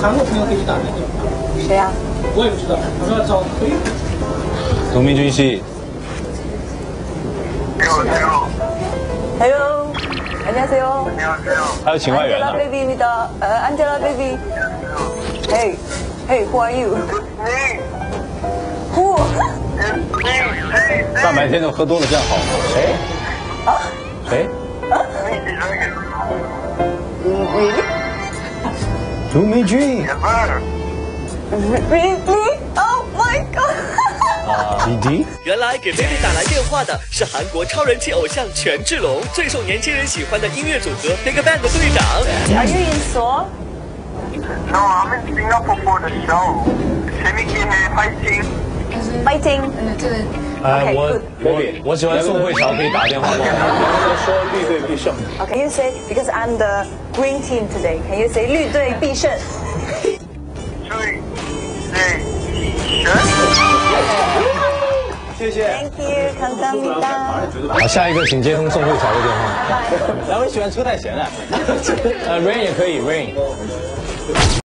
韩国朋友给你打的电话，谁呀、我也不知道，他说要找推。董明君씨 Hello. 안녕하세요.还有请外援呢 Angela baby입니다. 어, Angela baby. Hey, hey, who are you? Who? 大白天的喝多了这样好吗？谁？谁？ Really? 卢明君 Really? Oh my god! 弟弟，原来给 baby 打来电话的是韩国超人气偶像权志龙，最受年轻人喜欢的音乐组合 BigBang 的队长。 Are you in Seoul? No, I'm in Singapore for the show. 재밌게 해, 파이팅. 嗯我我我喜欢宋慧乔可以打电话吗说绿队必胜 okay you say because i'm the green team today can you say 绿队必胜谢谢 thank you 康桑米拉好下一个请接通宋慧乔的电话两位喜欢车太贤了呃 rain 也可以 rain